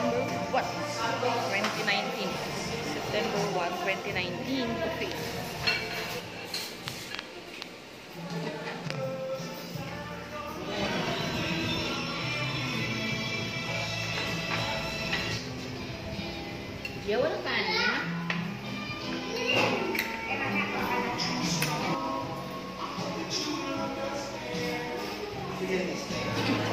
September 1, 2019. September 1, 2019. Okay. Jauh kan?